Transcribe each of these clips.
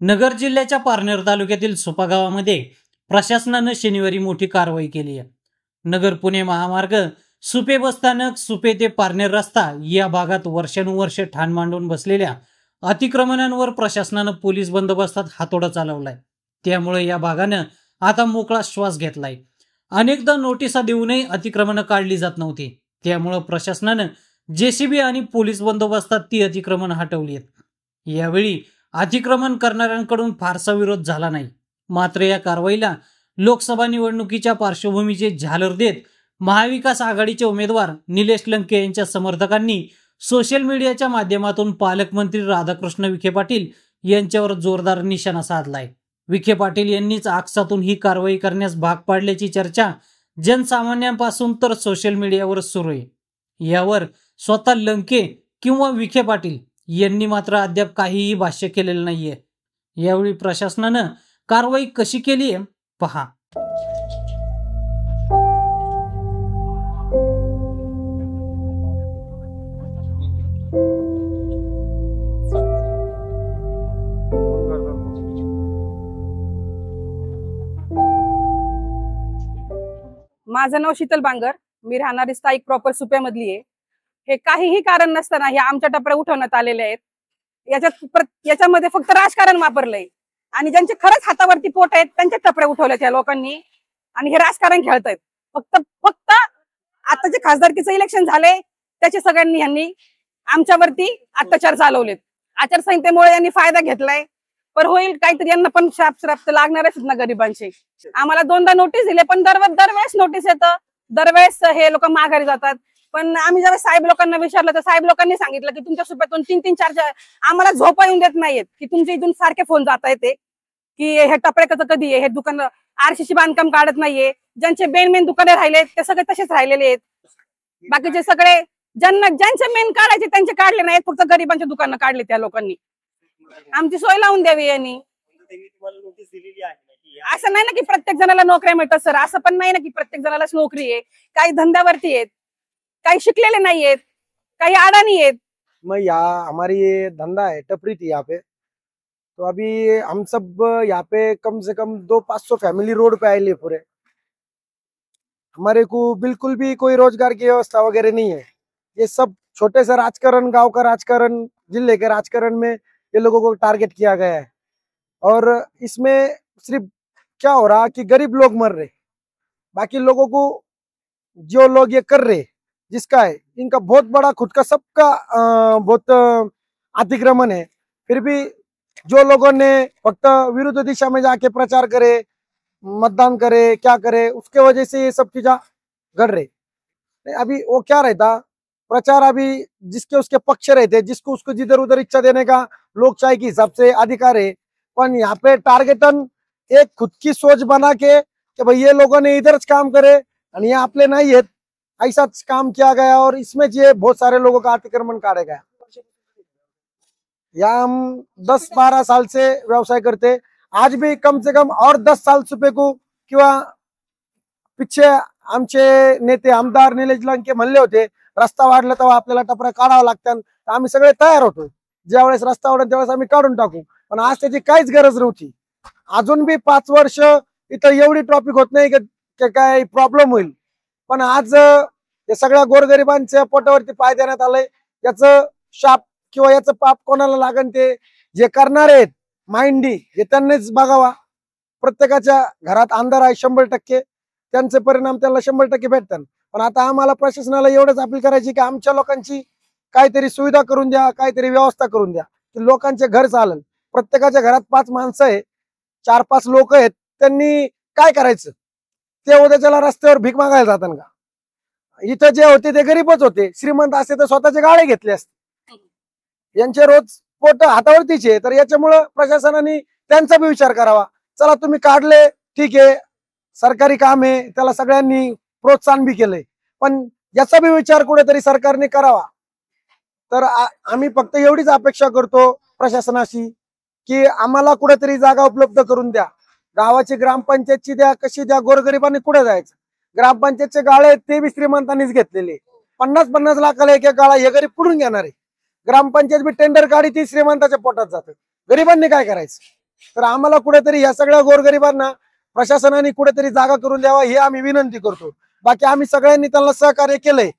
नगर जिल्ह्याच्या पारनेर तालुक्यातील सुपा गावामध्ये प्रशासनानं शनिवारी मोठी कारवाई केली आहे. नगर पुणे महामार्ग सुपे बसस्थानक सुपे ते पारनेर रस्ता या भागात वर्षानुवर्ष ठाण मांडून बसलेल्या अतिक्रमणांवर प्रशासनानं पोलीस बंदोबस्तात हातोडा चालवलाय. त्यामुळे या भागानं आता मोकळा श्वास घेतलाय. अनेकदा नोटिसा देऊनही अतिक्रमणं काढली जात नव्हती. त्यामुळं प्रशासनानं जेसीबी आणि पोलीस बंदोबस्तात ती अतिक्रमण हटवली आहेत. यावेळी अतिक्रमण करणाऱ्यांकडून फारसा विरोध झाला नाही. मात्र या कारवाईला लोकसभा निवडणुकीच्या पार्श्वभूमीचे झालर देत महाविकास आघाडीचे उमेदवार निलेश लंके यांच्या समर्थकांनी सोशल मीडियाच्या माध्यमातून पालकमंत्री राधाकृष्ण विखे पाटील यांच्यावर जोरदार निशाणा साधलाय. विखे पाटील यांनीच आकसातून ही कारवाई करण्यास भाग पाडल्याची चर्चा जनसामान्यांपासून तर सोशल मीडियावर सुरू आहे. यावर स्वतः लंके किंवा विखे पाटील यांनी मात्र अद्याप काहीही भाष्य केलेलं नाहीये. यावेळी प्रशासनानं कारवाई कशी केली आहे पहा. माझं नाव शीतल बांगर. मी राहणारी स्थायिक प्रॉपर सुप्यामधली आहे. हे काहीही कारण नसताना हे आमच्या टपऱ्या उठवण्यात आलेले आहेत. याच्यात याच्यामध्ये फक्त राजकारण वापरलंय. आणि ज्यांचे खरंच हातावरती पोट आहेत त्यांच्या टपऱ्या उठवल्या त्या लोकांनी. आणि हे राजकारण खेळतायत. फक्त फक्त आता जे खासदारकीचं इलेक्शन झालंय त्याचे सगळ्यांनी ह्यांनी आमच्यावरती अत्याचार चालवलेत. आचारसंहितेमुळे यांनी फायदा घेतलाय. पर होईल काहीतरी यांना पण शाप श्राप तर लागणारच आहेत ना गरिबांचे. आम्हाला दोनदा नोटीस दिले पण दर दरवेळेस नोटीस येतं. दरवेळेस हे लोक माघारी जातात. पण आम्ही जरा साहेब लोकांना विचारलं तर साहेब लोकांनी सांगितलं की तुमच्या सुप्यातून तीन तीन चार चार आम्हाला झोपा येऊन देत नाहीयेत की तुमच्या इथून सारखे फोन जात येते की हे टपरे कसं कधी आहे हे दुकान आरशीची बांधकाम काढत नाहीये ज्यांचे मेन मेन दुकाने राहिले ते सगळे तसेच राहिलेले आहेत. बाकीचे सगळे ज्यांना ज्यांचे मेन काढायचे त्यांचे काढले नाहीत फक्त गरिबांचे दुकानं काढले त्या लोकांनी. आमची सोय लावून द्यावी यांनी. असं नाही ना की प्रत्येक जणाला नोकऱ्या मिळतात सर. असं पण नाही ना की प्रत्येक जणालाच नोकरी आहे. काही धंद्यावरती आहेत. काही शिकलेले नाहीयेत, काही अडाणी आहेत. मैं यहाँ हमारी ये धंधा है, टपरी थी यहाँ पे. तो अभी हम सब यहाँ पे कम से कम दो पाँच सौ फैमिली रोड पे आए पूरे. हमारे को बिल्कुल भी कोई रोज़गार की व्यवस्था वगैरह नहीं है. ये सब छोटे से राजकरण, गाँव का राजकरण, ज़िले के राजकरण में ये लोगों को टारगेट किया गया है. और इसमें सिर्फ़ क्या हो रहा कि गरीब लोग मर रहे. बाकी लोगों को जो लोग ये कर रहे जिसका है, इनका बहुत बड़ा खुद का सबका बहुत अतिक्रमण है। फिर भी जो लोगों ने फक्त विरुद्ध दिशा में जाके प्रचार करे, मतदान करे, क्या करे, उसके वजह से ये सब चीजा घट रहे। अभी वो क्या रहता, प्रचार अभी जिसके उसके पक्ष रहते, जिसको उसको जिधर उधर इच्छा देने का लोकशाही के हिसाब से अधिकार है, पर यहाँ पे टार्गेटन एक खुद की सोच बना के कि भाई ये लोगों ने इधर काम करे आणि ये आपले नाही आहेत ऐसा काम किया गया और इसमें ये बहुत सारे लोगों का अतिक्रमण काटा गया यहाँ हम दस बारह साल से व्यवसाय करते, आज भी कम से कम और दस साल सुपे को किंवा पिछे आमचे नेते, आमदार निलेश लंके म्हणले होते, रस्ता वाढला तेव्हा आपल्याला टपरा काढावा लागतात आम्ही सगळे तयार होतो. ज्यावेळेस रस्ता वाढेल त्यावेळेस आम्ही काढून टाकू. पण आज त्याची काहीच गरज नव्हती. अजून बी पाच वर्ष इथं एवढी ट्रॉफिक होत नाही की की प्रॉब्लेम होईल. पण आज या सगळ्या गोरगरिबांच्या पोटावरती पाय देण्यात आलंय. याचं शाप किंवा याचं पाप कोणाला लागण ते जे करणार आहेत माइंडी हे त्यांनीच बघावा. प्रत्येकाच्या घरात अंधार आहे शंभर टक्के. त्यांचे परिणाम त्यांना शंभर टक्के भेटतात. पण आता आम्हाला प्रशासनाला एवढंच अपील करायची की आमच्या लोकांची काहीतरी सुविधा करून द्या काहीतरी व्यवस्था करून द्या की लोकांचे घर चालल प्रत्येकाच्या घरात पाच माणसं आहे चार पाच लोक आहेत त्यांनी काय करायचं? ते उद्याच्याला रस्त्यावर भीक मागायला जातात का? इथं जे होते ते गरीबच होते. श्रीमंत असते तर स्वतःचे गाळे घेतले असते. यांचे रोज पोट हातावरतीचे तर याच्यामुळं प्रशासनाने त्यांचा बी विचार करावा. चला तुम्ही काढले ठीक आहे. सरकारी काम आहे. त्याला सगळ्यांनी प्रोत्साहन बी केलंय. पण याचा बी विचार कुठेतरी सरकारने करावा. तर आम्ही फक्त एवढीच अपेक्षा करतो प्रशासनाशी की आम्हाला कुठेतरी जागा उपलब्ध करून द्या. गावाची ग्रामपंचायतची द्या कशी द्या गोरगरिबांनी कुठे जायचं? ग्रामपंचायतचे गाळे आहेत ते बी श्रीमंतांनीच घेतलेले पन्नास पन्नास लाखाला एक एक गाळा हे गरीब पुढून घेणार आहे? ग्रामपंचायत बी टेंडर काढी ती श्रीमंताच्या पोटात जातं. गरिबांनी काय करायचं? तर आम्हाला कुठेतरी या सगळ्या गोरगरिबांना प्रशासनाने कुठेतरी जागा करून द्यावा हे आम्ही विनंती करतो. बाकी आम्ही सगळ्यांनी त्यांना सहकार्य केलंय.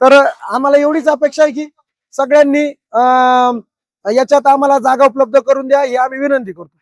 तर आम्हाला एवढीच अपेक्षा आहे की सगळ्यांनी अं, याच्यात आम्हाला जागा उपलब्ध करून द्या ही आम्ही विनंती करतो.